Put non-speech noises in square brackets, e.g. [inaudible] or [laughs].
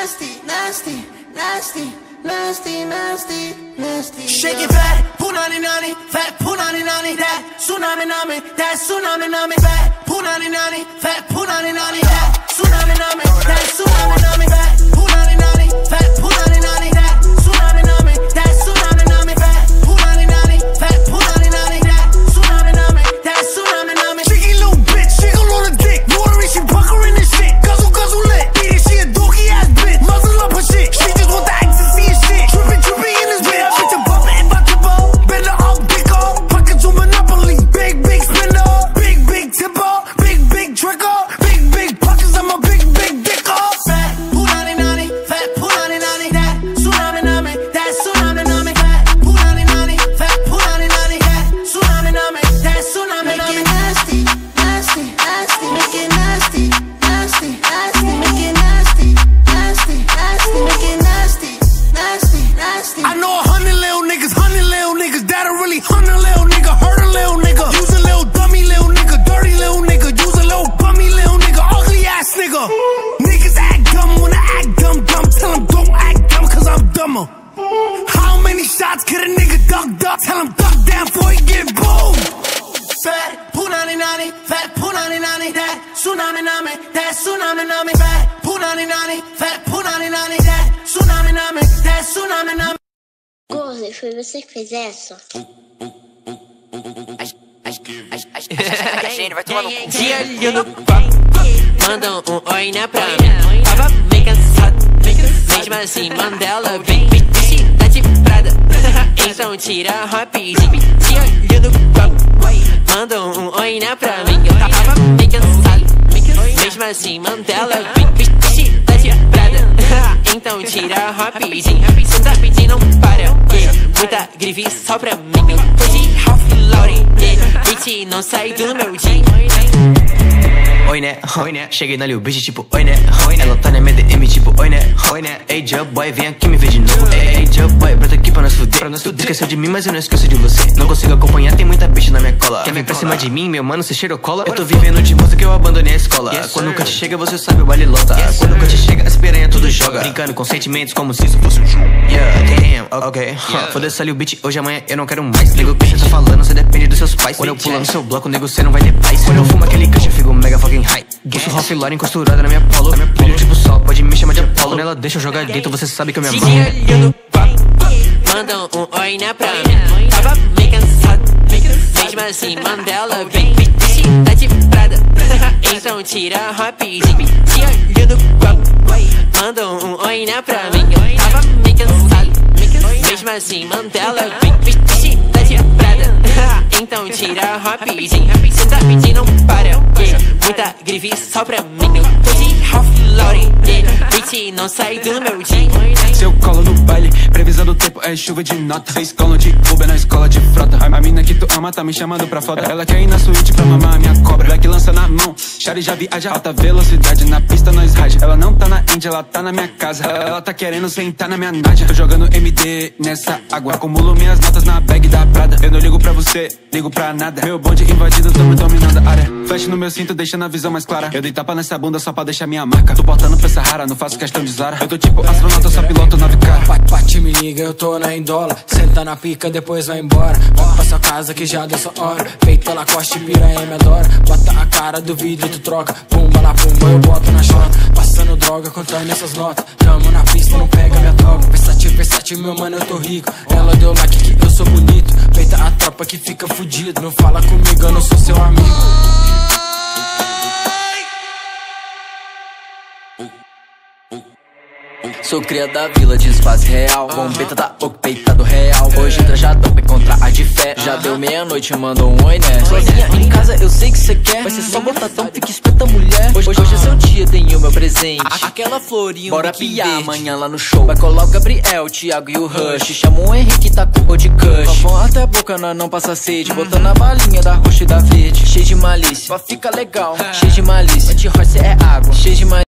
nasty, nasty, nasty, nasty, nasty, nasty. Shake it fat, punani nani, fat punani nani, that tsunami nami, that tsunami nami, fat punani nani, fat punani nani, that tsunami nami, that tsunami nami, fat punani nani, fat duck, duck? Tell him duck down before he get boom. Fat punani nani, fat punani nani, that tsunami nami, that tsunami nami, fat punani nani, fat punani nani, that tsunami nami, that tsunami nami. Gordo, foi você que fez essa? no copo, mandam um oi na pra mim. Tava meio cansado, mesmo assim Mandela vem vestida de prada. [laughs] Então tira rapidinho. De olho no copo, mandam um oi na pra mim. Eu tava meio cansado, mesmo assim Mandela vem vestida de prada. [laughs] Então tira rapidinho, senta rapidinho não para. yeah. Muita grife só pra mim. Tô de Ralph Lauren. Bitch, não sai do meu jean. Oi né, oi né, cheguei na Lil Bitch tipo oi né, oi né Ela tá na minha DM tipo oi né, oi né Ei Joe Boy, vem aqui me ver de novo. Ei, ei Joe Boy, brota aqui pra nós fuder Pra nós fuder. Esqueceu de mim, mas eu não esqueço de você. Não consigo acompanhar, tem muita bicha na minha cola. Quer vir pra cima de mim, meu mano, cê cheirou cola? Eu tô vivendo de música, eu abandonei a escola. Quando o cut chega, você sabe o baile lota. Quando o cut chega, as piranha tudo joga. Brincando com sentimentos como se isso fosse um jogo. Yeah, damn, ok. Huh. Foda-se Lil Bitch, hoje amanhã eu não quero mais. Nego, o que cê tá falando, cê depende dos seus pais. Quando eu pulo no seu bloco, nego, cê não vai ter paz. Quando eu fumo aquele kush, eu fico mega fucking high Puxo Ralph Lauren costurada na minha polo Brilho tipo sol, pode me chamar de Apollo Nela deixa eu jogar dentro, você sabe que eu me amarro copo, mandam um oi na pra mim. Tava meio cansado, mesmo assim Mandela vem vestida de prada. [laughs] Então tira rapidinho. De olho no copo, mandam um oi na pra mim. Eu tava meio cansado, mesmo assim Mandela vem vestida de prada. [laughs] Então tira rapidinho, senta rapidinho não para. Grife só pra mim. Tô de Ralph Lauren, yeah. bitch, não sai do meu jean. Seu colo no baile, previsão do tempo é chuva de nota. Seis colam de Uber na escola de frota. A, mina que tu ama tá me chamando pra foda. Ela quer ir na suíte pra mamar minha cobra. Black lança na mão, Shari já viaja alta velocidade. Na pista nós rage. Ela não tá na Índia, ela tá na minha casa. Ela, tá querendo sentar na minha nádia. Tô jogando MD nessa água. Acumulo minhas notas na bag da Prada. Eu não ligo pra você, ligo pra nada. Meu bonde invadido, tamo dominando a área. Flash no meu cinto, deixando a visão mais clara. Eu dei tapa nessa bunda só pra deixar minha marca. Tô portando pra Sahara, não faço questão de Zara. Eu tô tipo astronauta, só piloto nave cara. Bate, bate, me liga, eu tô na indola. Senta na pica, depois vai embora. Volta pra sua casa que já deu sua hora. Peito Lacoste, piranha me adora. Bota a cara do vídeo, tu troca. Pumba na pumba, eu boto na chota. Passando droga, contando essas notas. Tamo na pista, não pega minha tropa. Versátil, versátil, meu mano, eu tô rico. Ela deu like que eu sou bonito. Peita a tropa que fica fudido. Não fala comigo, eu não sou seu amigo. Sou cria da vila de espaço real. Bombeta da oco, peitado real. Hoje trajadão pra encontrar a de fé. Já deu meia-noite, mandou um oi, né? Sozinha em casa, eu sei que cê quer. Vai ser só botatão, fica espeta mulher. Hoje, hoje é seu dia, tenho meu presente. Aquela florinha, Bora piar amanhã lá no show. Vai colar o Gabriel, o Thiago e o Rush. Chama o Henrique, tá com cor de cush Copão até a boca, nós não passa sede. Botando a balinha da roxa e da verde. Cheio de malícia, pra ficar legal. Cheio de malícia, anti-horse é água. Cheio de malícia